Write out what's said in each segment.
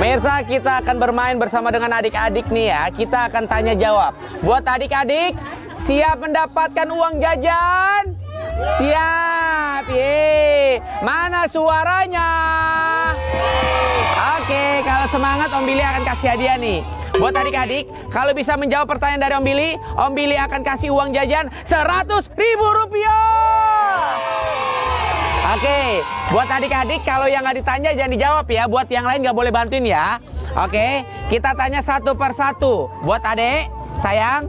Pemirsa, kita akan bermain bersama dengan adik-adik nih ya. Kita akan tanya jawab. Buat adik-adik, siap mendapatkan uang jajan? Siap. Ye. Mana suaranya? Oke, kalau semangat Om Billy akan kasih hadiah nih. Buat adik-adik, kalau bisa menjawab pertanyaan dari Om Billy, Om Billy akan kasih uang jajan 100 ribu rupiah. Oke, buat adik-adik kalau yang nggak ditanya jangan dijawab ya. Buat yang lain nggak boleh bantuin ya. Oke, kita tanya satu per satu. Buat adik, sayang,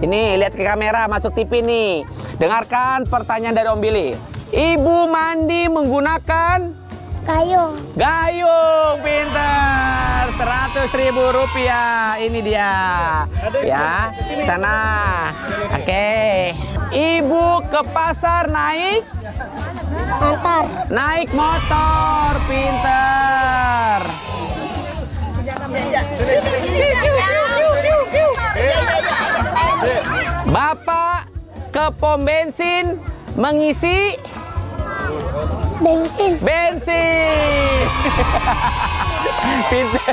ini lihat ke kamera masuk TV nih. Dengarkan pertanyaan dari Om Billy. Ibu mandi menggunakan Kayu. Gayung, pinter. 100 ribu rupiah. Ini dia. Ya, sana. Oke. Ibu ke pasar naik? Motor. Naik motor, pinter. Bapak ke pom bensin mengisi Bensin. bensin. Pinter.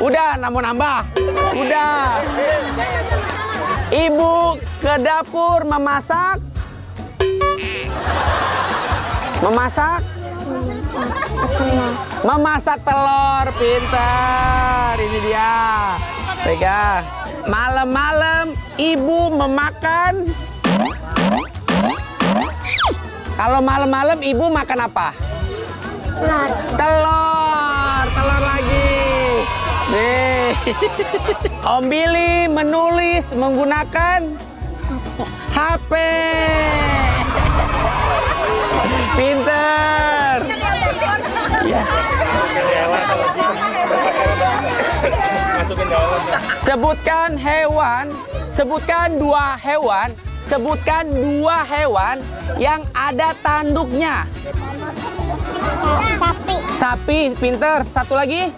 Udah, namun nambah. Udah. Ibu ke dapur memasak. Memasak? Memasak telur, pintar. Ini dia. Pegang. Malam-malam ibu memakan. Kalau malam-malam ibu makan apa? Telur. Telur, Om Billy menulis menggunakan HP. Pinter. Sebutkan hewan, sebutkan dua hewan, sebutkan dua hewan yang ada tanduknya. Sapi. Sapi, pinter. Satu lagi.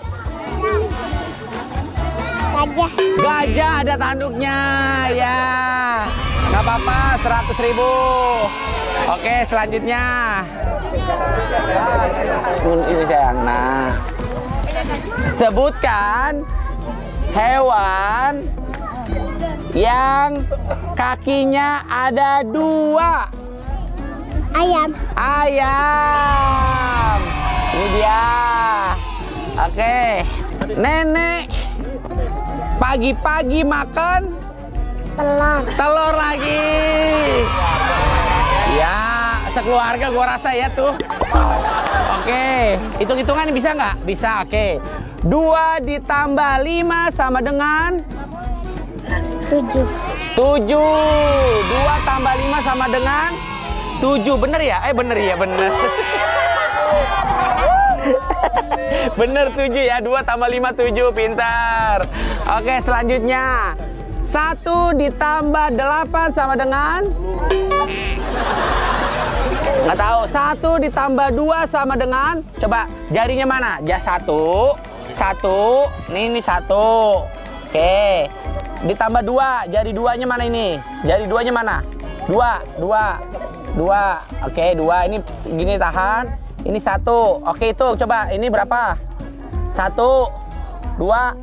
Gajah. Gajah ada tanduknya, ya. Nggak apa-apa, 100 ribu. Oke, selanjutnya. Ini sayang, nah. Sebutkan hewan yang kakinya ada dua. Ayam. Ayam. Ini dia. Oke. Nenek pagi-pagi makan Telur. telur lagi. Ya, sekeluarga gua rasa ya tuh. Oke, hitung-hitungan bisa nggak? Bisa, oke. Dua ditambah lima sama dengan Tujuh. tujuh. Dua tambah lima sama dengan tujuh. Bener ya? Eh bener ya, bener. bener tujuh ya. Dua tambah lima tujuh. Pintar. Oke, selanjutnya. Satu ditambah delapan sama dengan Nggak tahu. Satu ditambah dua sama dengan coba jarinya mana? Ya satu, satu. Nih ini satu. Oke. Ditambah dua. Jari duanya mana ini? Jari duanya mana? Dua, dua, dua. Oke, dua. Ini gini tahan. Ini satu. Oke itu coba. Ini berapa? Satu, dua.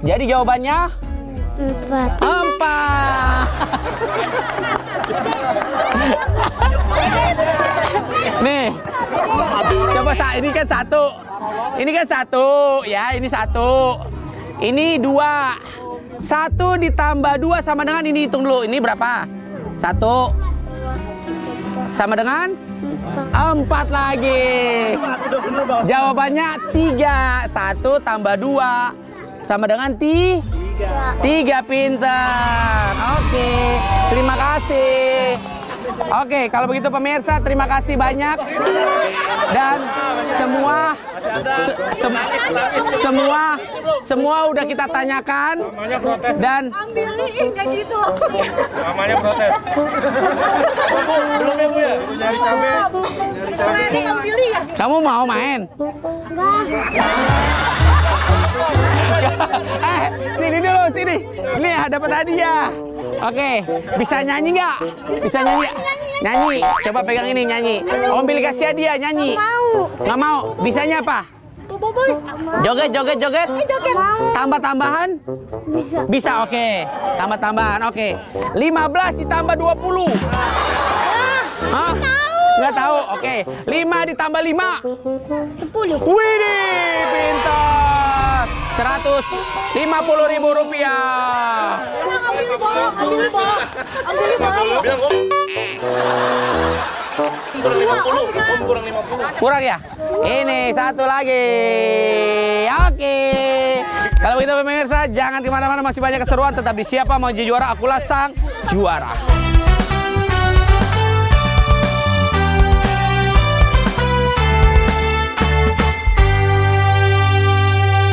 Jadi jawabannya Empat. Empat. Nih, coba sa ini kan satu, ini kan satu, ya ini satu, ini dua, satu ditambah dua sama dengan ini hitung dulu, ini berapa? Satu, sama dengan empat lagi. Jawabannya tiga, satu tambah dua sama dengan ti tiga pinter. Oke, terima kasih. Oke, kalau begitu pemirsa, terima kasih banyak dan semua se- sem- semua semua udah kita tanyakan dan Ambilin kayak gitu. Namanya protes. Belum ya Bu ya? Nyari cabe. Ini ambilin ya. kamu mau main? eh, sini dulu, sini. Ini ya, dapat hadiah. Oke, bisa nyanyi nggak? Bisa nyanyi? Nyanyi. Coba pegang ini nyanyi. Om Billy kasih hadiah nyanyi. Mau. Nggak mau? Bisanya apa? Joget, joget, joget. Tambah tambahan? Bisa. Bisa, oke. Tambah tambahan, oke. 15 ditambah 20. Hah? Nggak tahu, oke. 5 ditambah 5. Sepuluh. Widih, pintar. 150 ribu rupiah. Kurang 50, gua kurang 50. Kurang ya? Ini satu lagi. Oke. Kalau begitu pemirsa, jangan ke mana-mana masih banyak keseruan. Tetap di siapa mau jadi juara. Akulah sang juara.